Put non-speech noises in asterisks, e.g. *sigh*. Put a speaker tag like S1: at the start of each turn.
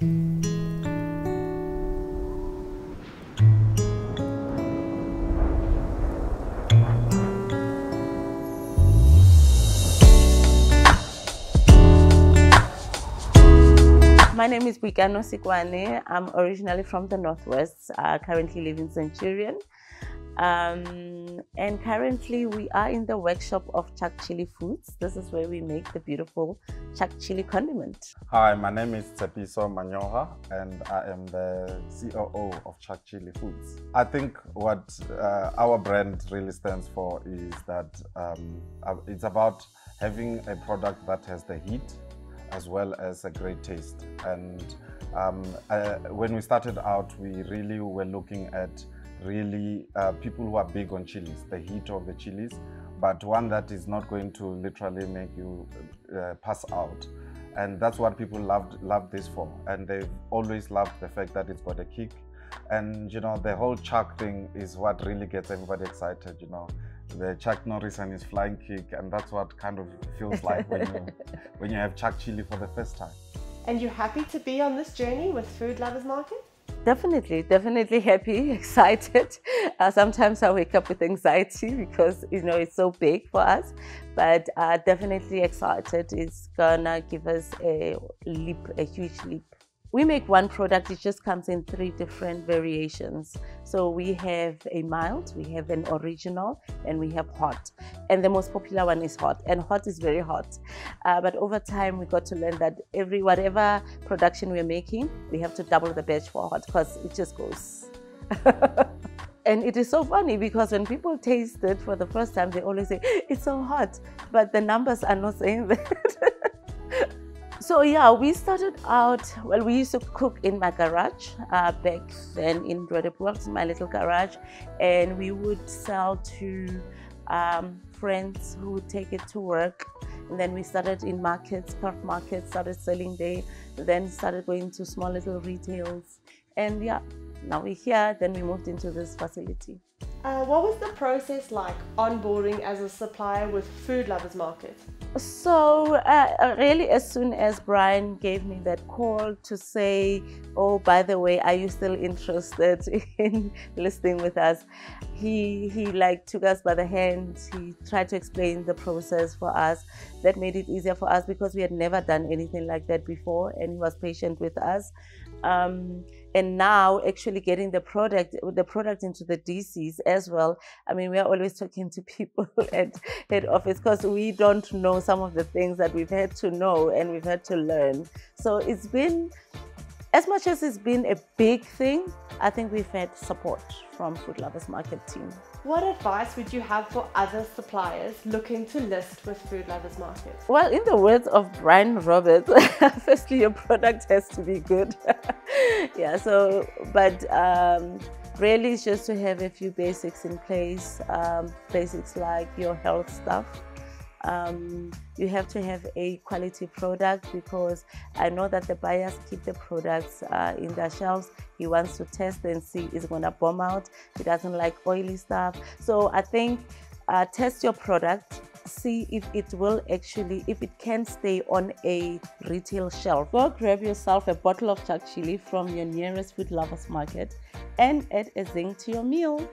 S1: My name is Boikano Sikwane. I'm originally from the Northwest, uh, currently live in Centurion. Um, and currently we are in the workshop of Chuck Chilli Foods. This is where we make the beautiful Chuck Chilli condiment.
S2: Hi, my name is Tshepiso Manyoha and I am the COO of Chuck Chilli Foods. I think what uh, our brand really stands for is that um, it's about having a product that has the heat as well as a great taste. And um, uh, when we started out, we really were looking at really uh, people who are big on chilies, the heat of the chilies, but one that is not going to literally make you uh, pass out. And that's what people loved loved this for. And they've always loved the fact that it's got a kick. And you know, the whole chuck thing is what really gets everybody excited, you know the Chuck Norris and his flying kick, and that's what kind of feels like when you *laughs* when you have Chuck Chilli for the first time.
S3: And you're happy to be on this journey with Food Lovers Market?
S1: Definitely, definitely *laughs* happy, excited. Uh, sometimes I wake up with anxiety because you know it's so big for us, but uh, definitely excited. It's gonna give us a leap, a huge leap we make one product, it just comes in three different variations. So we have a mild, we have an original, and we have hot. And the most popular one is hot, and hot is very hot. Uh, but over time, we got to learn that every whatever production we're making, we have to double the batch for hot because it just goes. *laughs* and it is so funny because when people taste it for the first time, they always say, it's so hot, but the numbers are not saying *laughs* that. So yeah, we started out, well, we used to cook in my garage uh, back then in Roodepoort, my little garage, and we would sell to um, friends who would take it to work. And then we started in markets, craft markets, started selling there, then started going to small little retails. And yeah, now we're here, then we moved into this facility.
S3: Uh, what was the process like onboarding as a supplier with Food Lovers Market?
S1: So uh, really as soon as Brian gave me that call to say, oh, by the way, are you still interested *laughs* in listening with us? He, he like took us by the hand. He tried to explain the process for us. That made it easier for us because we had never done anything like that before and he was patient with us. Um, and now actually getting the product the product into the DCs as well. I mean, we are always talking to people *laughs* at head office because we don't know some of the things that we've had to know and we've had to learn. So it's been as much as it's been a big thing, I think we've had support from Food Lovers Market team.
S3: What advice would you have for other suppliers looking to list with Food Lovers Market?
S1: Well, in the words of Brian Roberts, *laughs* firstly, your product has to be good. *laughs* yeah, so, but um, really it's just to have a few basics in place, um, basics like your health stuff, um, you have to have a quality product because I know that the buyers keep the products uh, in their shelves. He wants to test and see is going to bomb out. He doesn't like oily stuff. So I think uh, test your product see if it will actually if it can stay on a retail shelf go grab yourself a bottle of chuck chilli from your nearest food lovers market and add a zinc to your meal